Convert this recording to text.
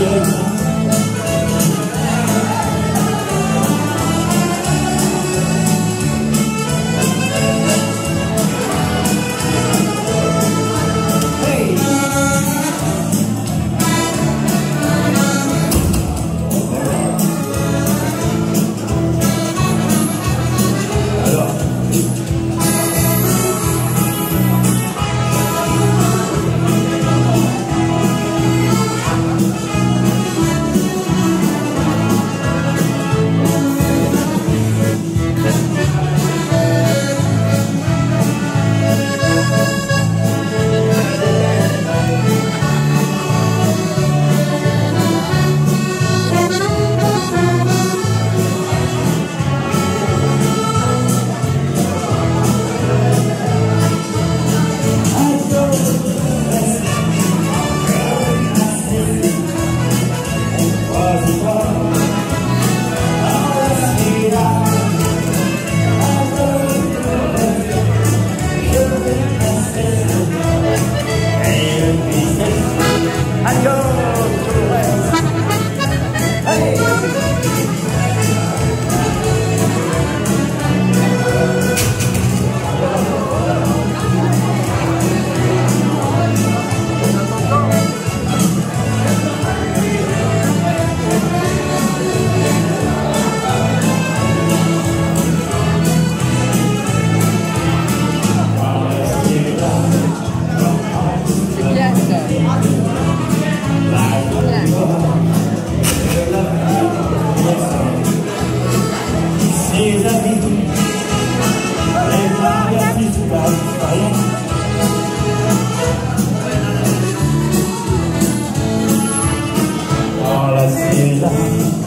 again. vida.